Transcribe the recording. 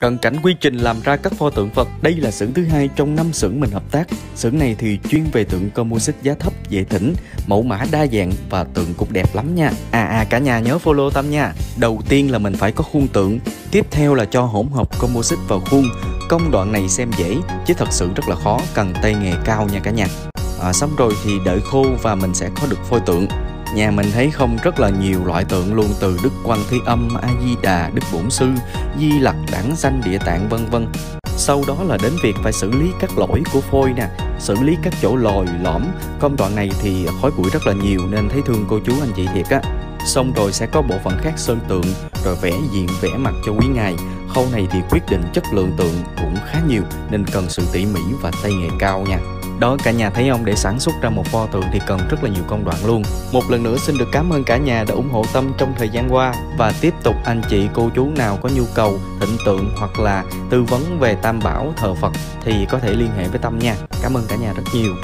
Cận cảnh quy trình làm ra các pho tượng Phật, đây là xưởng thứ hai trong năm xưởng mình hợp tác. Xưởng này thì chuyên về tượng composite giá thấp, dễ thỉnh, mẫu mã đa dạng và tượng cũng đẹp lắm nha. À à cả nhà nhớ follow Tâm nha. Đầu tiên là mình phải có khuôn tượng, tiếp theo là cho hỗn hợp composite vào khuôn. Công đoạn này xem dễ, chứ thật sự rất là khó, cần tay nghề cao nha cả nhà. À, xong rồi thì đợi khô và mình sẽ có được phôi tượng Nhà mình thấy không rất là nhiều loại tượng luôn từ Đức Quan Thế Âm, A Di Đà, Đức Bổn Sư, Di Lặc, đẳng Sanh, Địa Tạng vân vân. Sau đó là đến việc phải xử lý các lỗi của phôi nè, xử lý các chỗ lồi, lõm. Công đoạn này thì khói bụi rất là nhiều nên thấy thương cô chú anh chị thiệt á. Xong rồi sẽ có bộ phận khác sơn tượng, rồi vẽ diện vẽ mặt cho quý ngài. Khâu này thì quyết định chất lượng tượng cũng khá nhiều nên cần sự tỉ mỉ và tay nghề cao nha. Đó, cả nhà thấy không để sản xuất ra một pho tượng thì cần rất là nhiều công đoạn luôn. Một lần nữa xin được cảm ơn cả nhà đã ủng hộ Tâm trong thời gian qua. Và tiếp tục anh chị, cô chú nào có nhu cầu, thịnh tượng hoặc là tư vấn về tam bảo, thờ Phật Thì có thể liên hệ với Tâm nha. Cảm ơn cả nhà rất nhiều.